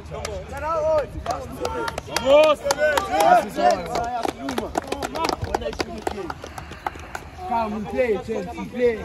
Vamos! Come play, Chelsea, play.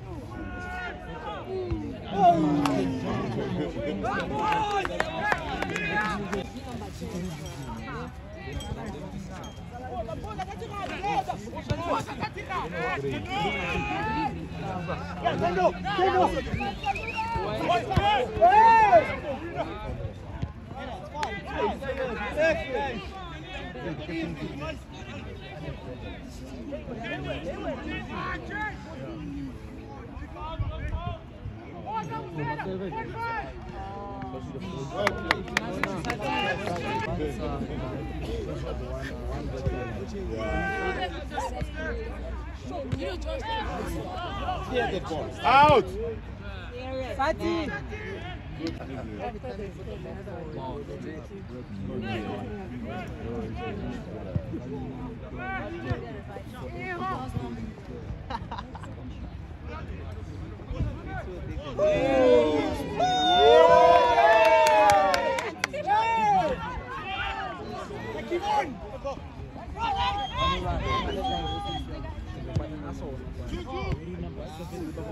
야, 땡겨! 땡겨! Come on, come on. Out! Fatih.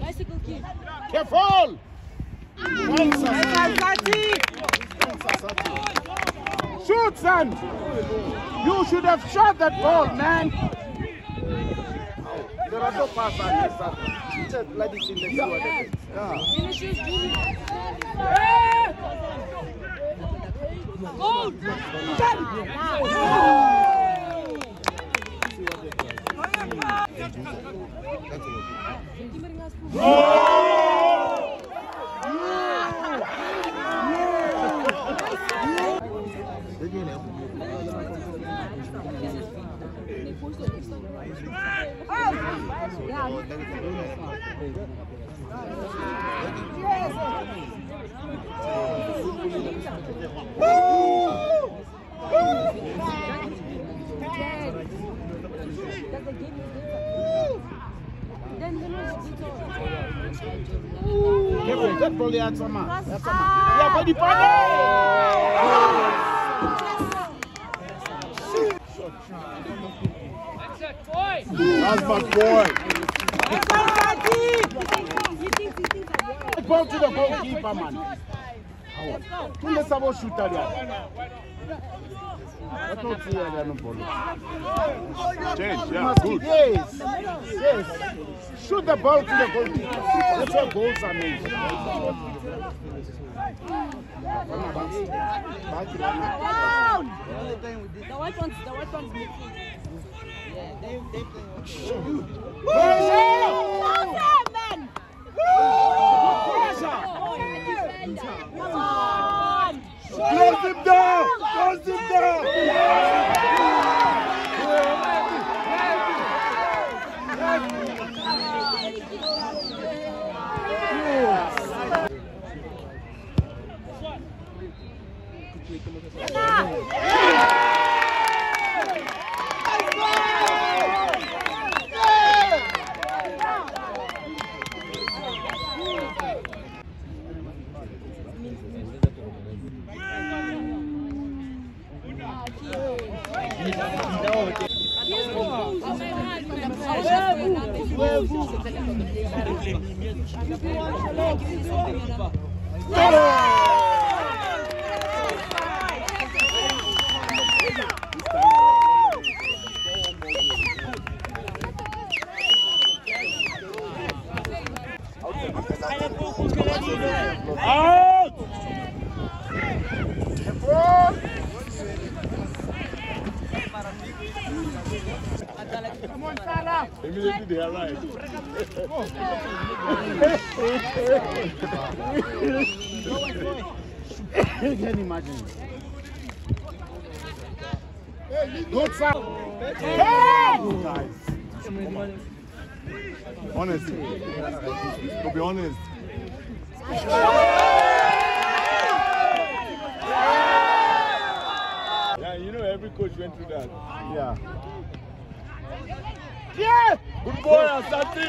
Bicycle. Careful! Shoot, son! You should have shot that ball, man! There are no pass on son. Just let it in the two. Yeah. Vinicius Junior. Goal! can do that. That's what we'll do. No! Oh! Sama. That's Sama. Yeah, body partner! That's my boy. To the goalkeeper, man. Tunde sabo shooter there. That's not clear there, no. Change, yeah, good. Yes, yes. Shoot the ball to the goalkeeper. That's what goals are made. The white ones, the white ones midfield. Yeah, they, they man! Come Gözümde! Gözümde! Yeah! Bravo Immediately they arrive. You can imagine. Good sound. Guys. Honest. To be honest. Yeah, you know every coach went through that. Yeah. Yeah! Good boy, Asante!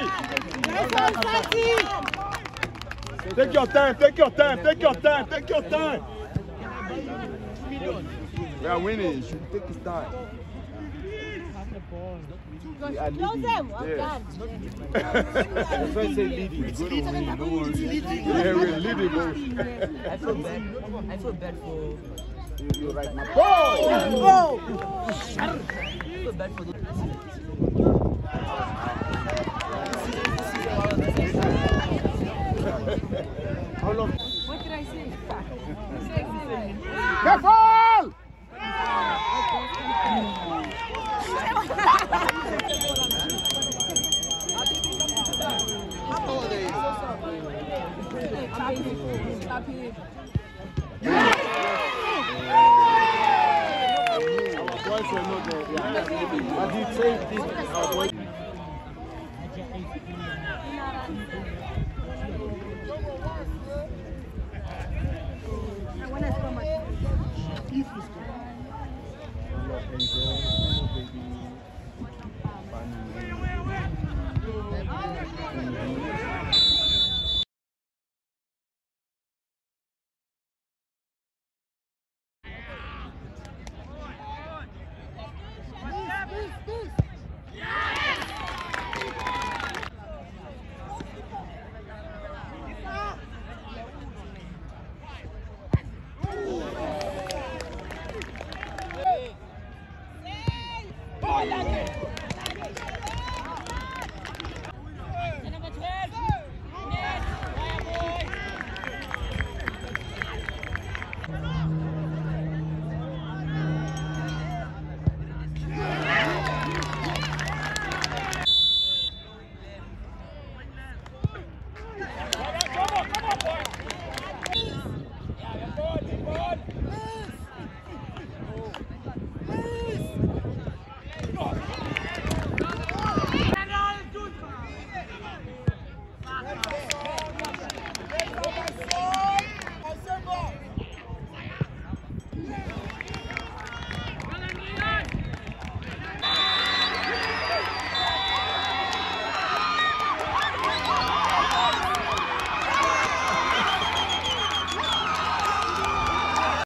Take your time, take your time, take your time, take your time. We are winning. You should take his time. We are leading. Joseph, well Yes. done. That's why I say leading. It's going to win. Don't worry. Yeah, we're leading. bro. I feel bad. I feel bad for. You're right, my boy. I feel bad for the. Happy. Happy. But it. Our boys.